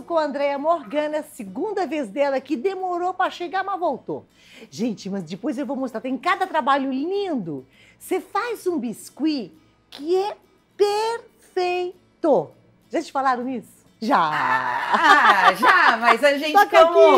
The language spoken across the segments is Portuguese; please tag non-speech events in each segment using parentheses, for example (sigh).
com a Andrea Morgana, segunda vez dela que demorou para chegar, mas voltou. Gente, mas depois eu vou mostrar, tem cada trabalho lindo. Você faz um biscuit que é perfeito. Já te falaram nisso? Já! Ah, já, mas a gente, como,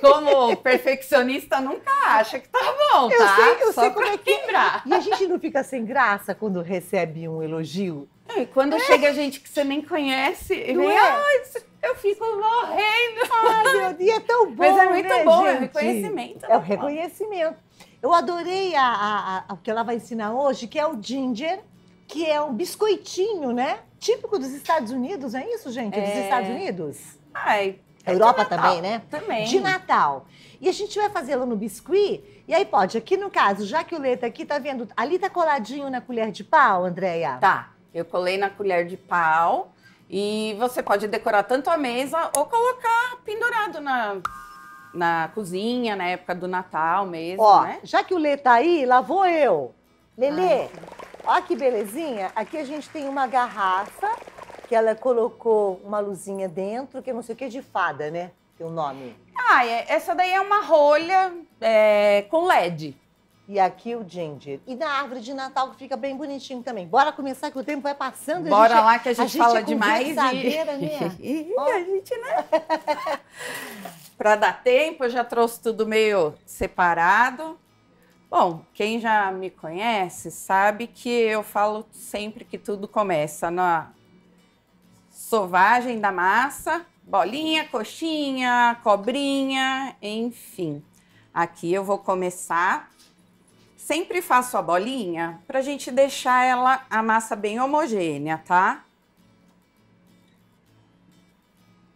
como perfeccionista, nunca acha que tá bom, tá? Eu sei, eu Só sei como é que lembrar. E a gente não fica sem graça quando recebe um elogio? E quando chega gente que você nem conhece, e Não vem, é? ai, eu fico morrendo. Ai, meu Deus, é tão bom, Mas é muito né, bom, é gente? reconhecimento. É o né? reconhecimento. Eu adorei a, a- a- o que ela vai ensinar hoje, que é o ginger, que é um biscoitinho, né? Típico dos Estados Unidos, é isso, gente? Dos É. Estados Unidos? Ai, é Europa também, né? Também. De Natal. E a gente vai fazê-lo no biscuit. E aí pode, aqui no caso, já que o tá aqui, tá vendo? Ali tá coladinho na colher de pau, Andréia? Tá, eu colei na colher de pau e você pode decorar tanto a mesa ou colocar pendurado na, na cozinha, na época do Natal mesmo, Ó, né? já que o Lê tá aí, lá vou eu. Lelê, ó que belezinha. Aqui a gente tem uma garrafa que ela colocou uma luzinha dentro, que eu não sei o que, de fada, né? Tem o nome. Ah, é- essa daí é uma rolha é, com LED. E aqui o ginger. E na árvore de Natal que fica bem bonitinho também. Bora começar que o tempo vai passando. Bora gente lá que a gente, a fala é demais. conversadeira, e... né? (laughs) A gente, né? (laughs) Para dar tempo, eu já trouxe tudo meio separado. Bom, quem já me conhece sabe que eu falo sempre que tudo começa na sovagem da massa, bolinha, coxinha, cobrinha, enfim. Aqui eu vou começar. Sempre faço a bolinha para a gente deixar ela a massa bem homogênea, tá?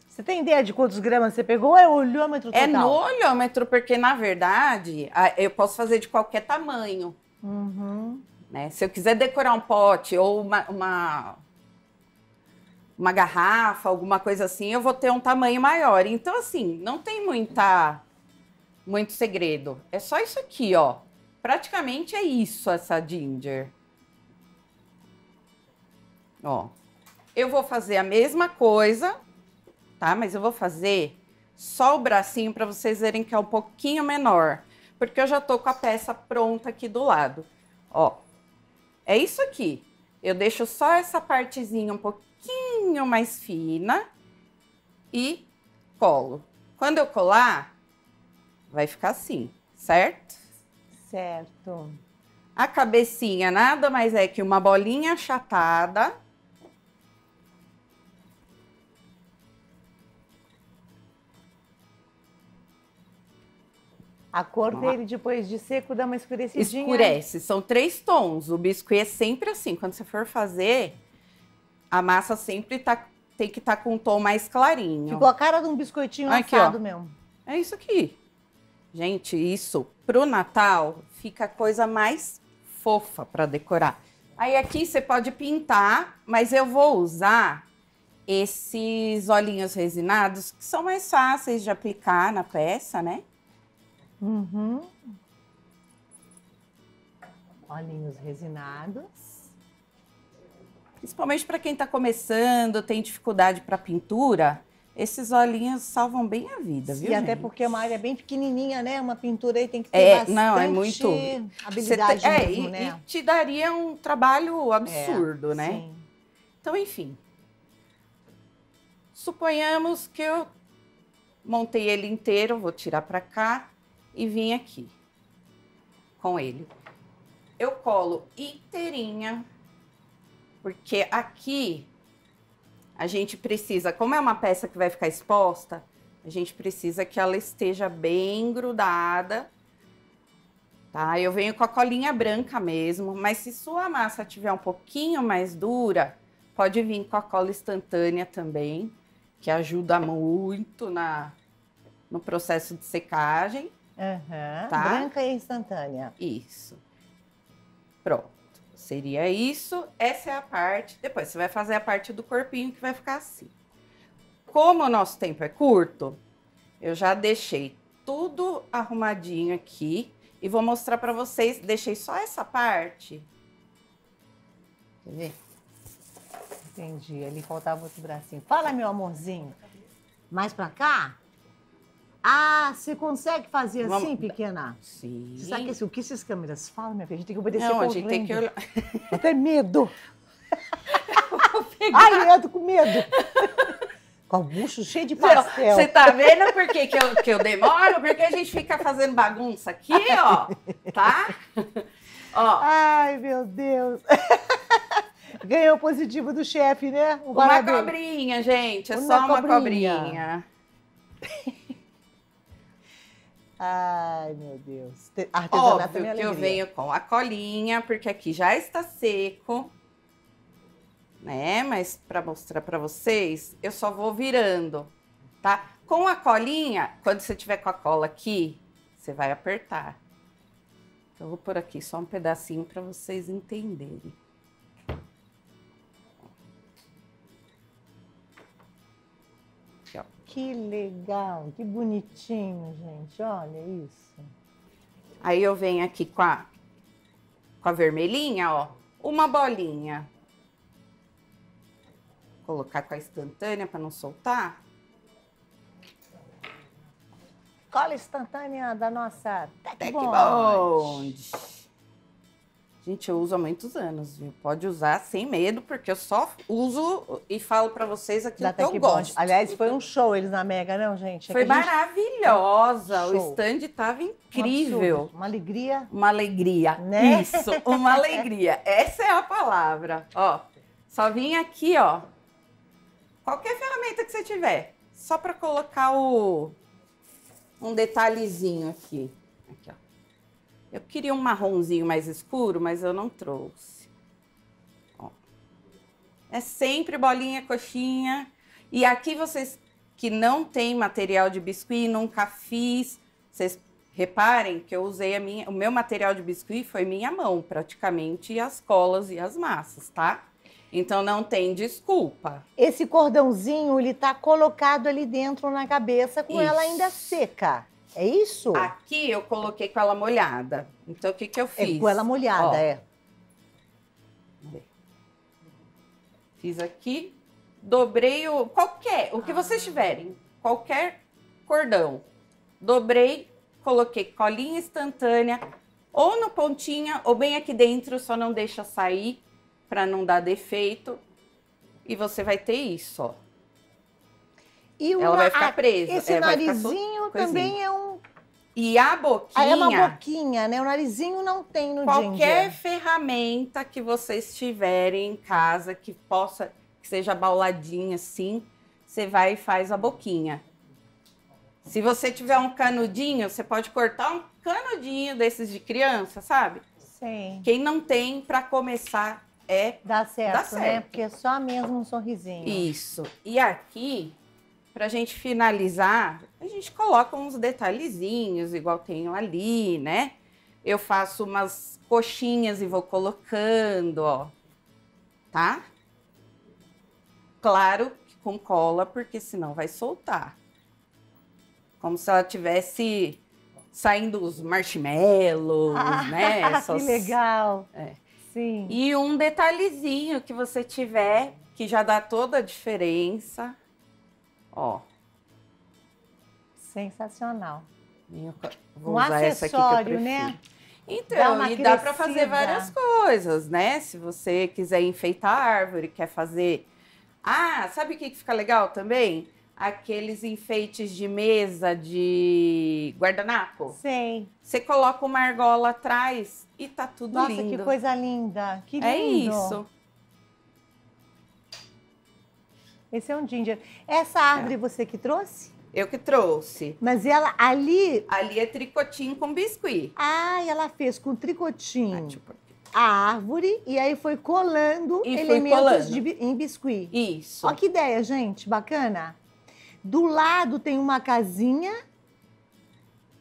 Você tem ideia de quantos gramas você pegou? ou É o olhômetro total? É no olhômetro, porque na verdade eu posso fazer de qualquer tamanho. Uhum. né? Se eu quiser decorar um pote ou uma, uma, uma garrafa, alguma coisa assim, eu vou ter um tamanho maior. Então, assim, não tem muita, muito segredo. É só isso aqui, ó. Praticamente é isso, essa ginger. Ó. Eu vou fazer a mesma coisa, tá? Mas eu vou fazer só o bracinho para vocês verem que é um pouquinho menor. Porque eu já tô com a peça pronta aqui do lado. Ó, é isso aqui. Eu deixo só essa partezinha um pouquinho mais fina e colo. Quando eu colar, vai ficar assim, certo? Certo. A cabecinha nada mais é que uma bolinha achatada. A cor Vamos lá. dele, depois de seco, dá uma escurecidinha. Escurece, são três tons. O biscuit é sempre assim. Quando você for fazer, a massa sempre tá, tem que estar com um tom mais clarinho. Ficou a cara de um biscoitinho Aqui, assado ó. mesmo. É isso aqui. Gente, isso pro Natal fica a coisa mais fofa para decorar. Aí aqui você pode pintar, mas eu vou usar esses olhinhos resinados que são mais fáceis de aplicar na peça, né? Uhum. Olhinhos resinados. Principalmente para quem está começando, tem dificuldade para pintura, esses olhinhos salvam bem a vida, viu? e até gente? porque é uma área bem pequenininha, né? Uma pintura aí tem que ter É, bastante não, é muito- habilidade Você te- é, mesmo, e, né? e te daria um trabalho absurdo, É, né? sim. Então, enfim. Suponhamos que eu montei ele inteiro, vou tirar para cá e vim aqui com ele. Eu colo inteirinha, porque aqui a gente precisa, como é uma peça que vai ficar exposta, a gente precisa que ela esteja bem grudada. Tá? Eu venho com a colinha branca mesmo, mas se sua massa tiver um pouquinho mais dura, pode vir com a cola instantânea também, que ajuda muito na, no processo de secagem. Aham. Tá. Branca e instantânea. Isso. Pronto. Seria isso. Essa é a parte. Depois você vai fazer a parte do corpinho que vai ficar assim. Como o nosso tempo é curto, eu já deixei tudo arrumadinho aqui e vou mostrar para vocês. Deixei só essa parte. Quer ver? Entendi. Ali faltava outro bracinho. Fala, meu amorzinho. Mais pra cá? Ah, você consegue fazer assim, Vamos- pequena? Sim. Você sabe que esse- o que essas câmeras falam, minha filha? A gente tem que obedecer Não, a gente tem que olhar. Até medo. (laughs) Ai, eu tô com medo. Com o bucho cheio de pastel. Você tá vendo por que, que, eu, que eu demoro? Porque a gente fica fazendo bagunça aqui, ó. Tá? Ó, Ai, meu Deus. (laughs) Ganhou positivo do chefe, né? O uma cobrinha, gente. É Uma só uma cobrinha. cobrinha. Ai, meu Deus. Te- Artesanato Óbvio é que eu venho com a colinha, porque aqui já está seco. Né? Mas para mostrar para vocês, eu só vou virando, tá? Com a colinha, quando você tiver com a cola aqui, você vai apertar. Então, eu vou por aqui só um pedacinho para vocês entenderem. Ó. Que legal, que bonitinho, gente. Olha isso. Aí eu venho aqui com a, com a vermelhinha, ó, uma bolinha. Colocar com a instantânea para não soltar. Cola instantânea da nossa Tec Tecbond. Bond. Gente, eu uso há muitos anos, viu? Pode usar sem medo, porque eu só uso e falo para vocês aquilo que eu gosto. Aliás, foi um show eles na Mega, não, gente? É Foi gente- maravilhosa. O stand tava incrível. Uma alegria. Uma alegria. Né? Isso, uma alegria. (laughs) Essa é a palavra. Ó, só vim aqui, ó. Qualquer ferramenta que você tiver, só para colocar o um detalhezinho aqui. Aqui, ó. Eu queria um marronzinho mais escuro, mas eu não trouxe. Ó. É sempre bolinha, coxinha. E aqui vocês que não tem material de biscuit, nunca fiz, vocês reparem que eu usei a minha, o meu material de biscuit foi minha mão, praticamente, e as colas e as massas, tá? Então não tem desculpa. Esse cordãozinho, ele tá colocado ali dentro na cabeça com ela Isso. ainda seca. É isso? Aqui eu coloquei com ela molhada. Então o que que eu fiz? é com ela molhada, Ó, é. Fiz aqui, dobrei o qualquer, o que vocês tiverem, qualquer cordão. Dobrei, coloquei colinha instantânea, ou no pontinha, ou bem aqui dentro, só não deixa sair para não dar defeito. E você vai ter isso, ó. E Ela uma- vai ficar ah, presa. Esse é, ficar sol- narizinho coisinha. também é um. E a boquinha, Ah, é uma boquinha, né? O narizinho não tem no qualquer ginger. ferramenta que vocês tiverem em casa que possa, que seja bauladinha assim, você vai e faz a boquinha. Se você tiver um canudinho, você pode cortar um canudinho desses de criança, sabe? Sim. Quem não tem, para começar, é Dá certo, Dá né? certo. Porque é só mesmo um sorrisinho. Isso. E aqui, pra gente finalizar, a gente coloca uns detalhezinhos, igual tenho ali, né? Eu faço umas coxinhas e vou colocando, ó. Tá? Claro que com cola, porque senão vai soltar. Como se ela tivesse saindo os marshmallows, (laughs) né? que Essas- legal. É. Sim. E um detalhezinho que você tiver, que já dá toda a diferença. Ó, Sensacional. eu vou Um usar essa aqui que eu prefiro. né? Dá Então, uma e dá para fazer várias coisas, né? Se você quiser enfeitar a árvore, quer fazer. Ah, sabe o que que fica legal também? Aqueles enfeites de mesa de guardanapo. Sei. Você coloca uma argola atrás e tá tudo Nossa, lindo. que coisa linda. Que lindo. É isso. Esse é um ginger. Essa árvore você que trouxe? Eu que trouxe. Mas ela ali. Ali é tricotinho com biscuit. Ah, ela fez com tricotinho Ah, a árvore e aí foi colando E elementos colando. de em biscuit. Isso. Olha que ideia, gente, bacana. Do lado tem uma casinha.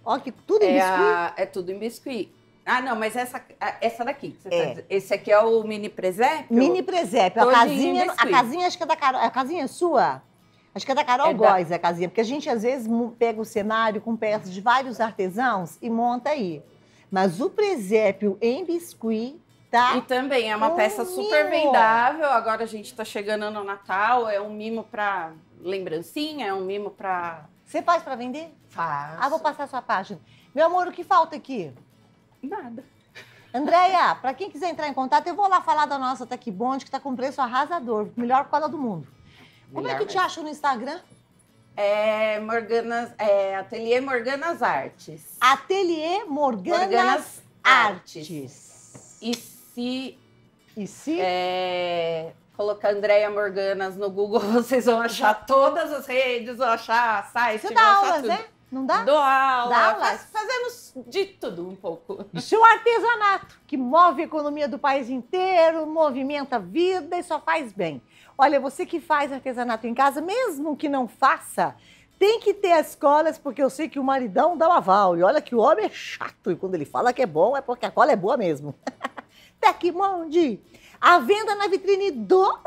Ó, que tudo em É, biscuit. a- é tudo em biscuit. Ah, não, mas essa, a- essa daqui. que você tá É. dizendo. Esse aqui é o mini presépio? Mini presépio. A casinha, a biscuit. casinha acho que é da Carol. A casinha é sua? Acho que é da Carol É da- Góes, a casinha. Porque a gente, às vezes, pega o cenário com peças de vários artesãos e monta aí. Mas o presépio em biscuit Tá? E também é uma Um peça super mimo. vendável. Agora a gente tá chegando no Natal, é um mimo pra lembrancinha, é um mimo pra. Você faz pra vender? Faz. Ah, vou passar a sua página. Meu amor, o que falta aqui? Nada. Andréia, pra quem quiser entrar em contato, eu vou lá falar da nossa Tech Bond, que tá com preço arrasador. Melhor cola do mundo. Como é Melhor que te mesmo. acham no Instagram? É Morganas, é Ateliê Morganas Artes. Ateliê Morganas, Morganas Artes. Artes. E se E se... é, colocar Andréia Morganas no Google, (laughs) vocês vão achar todas as redes, vão achar site, Você vão dá achar aulas, tudo. né? Não dá? Dou aula, Dá aulas? faz- fazemos de tudo um pouco. Seu artesanato, que move a economia do país inteiro, movimenta a vida e só faz bem. Olha, você que faz artesanato em casa, mesmo que não faça, tem que ter as colas, porque eu sei que o maridão dá o aval. E olha que o homem é chato, e quando ele fala que é bom, é porque a cola é boa mesmo. (laughs) Tecmonde, a venda na vitrine do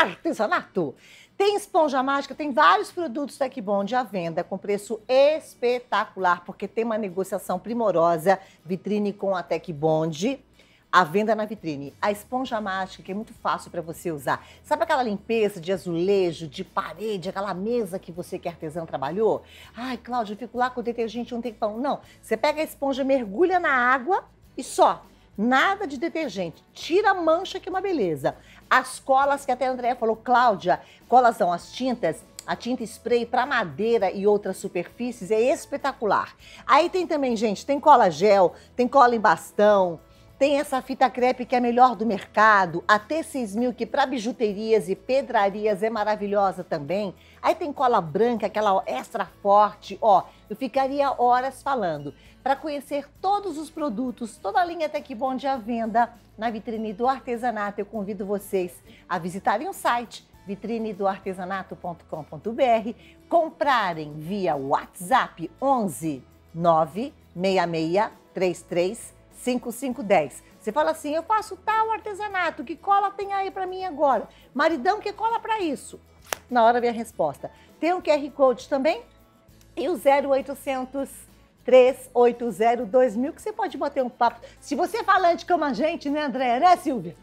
artesanato. Tem esponja mágica, tem vários produtos Tecbond à venda com preço espetacular, porque tem uma negociação primorosa, vitrine com a Tecbond. A venda na vitrine. A esponja mágica, que é muito fácil para você usar. Sabe aquela limpeza de azulejo, de parede, aquela mesa que você que é artesã trabalhou? Ai, Cláudia, eu fico lá com o detergente um tempão. Não, você pega a esponja, mergulha na água e só. Nada de detergente. Tira a mancha, que é uma beleza. As colas que até a Andrea falou, Cláudia, colas são as tintas. A tinta spray para madeira e outras superfícies é espetacular. Aí tem também, gente, tem cola gel, tem cola em bastão, tem essa fita crepe que é a melhor do mercado, a T6000 que para bijuterias e pedrarias é maravilhosa também. Aí tem cola branca, aquela extra forte, ó, eu ficaria horas falando. Para conhecer todos os produtos, toda a linha Tecbond à venda na vitrine do artesanato, eu convido vocês a visitarem o site vitrinedoartesanato.com.br, comprarem via WhatsApp 11 966 33 5510. Você fala assim: eu faço tal artesanato, que cola tem aí para mim agora? Maridão, que cola para isso? Na hora vem a resposta. Tem um QR Code também e o 0800 380 2000 que você pode bater um papo. Se você é falante como a gente, né, Andréia, né, Silvia?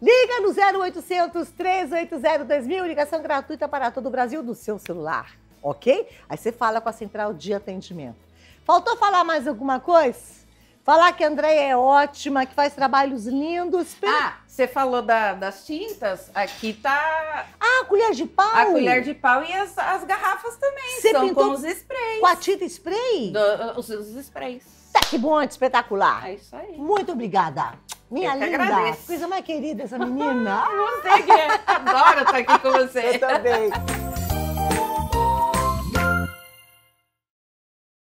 Liga no 0800 380 2000, ligação gratuita para todo o Brasil do seu celular, ok? Aí você fala com a central de atendimento. Faltou falar mais alguma coisa? Falar que a Andréia é ótima, que faz trabalhos lindos. Ah, você falou da- das tintas, aqui tá Ah, colher de pau! a colher de pau e as, as garrafas também, Você são pintou com os sprays. Com a tinta spray? Do- os, os sprays. Tá, que bom, espetacular. É isso aí. Muito obrigada. Minha Eu linda. agradeço. Coisa mais querida essa menina. (laughs) Você que é, adoro estar aqui com (laughs) você. Eu também.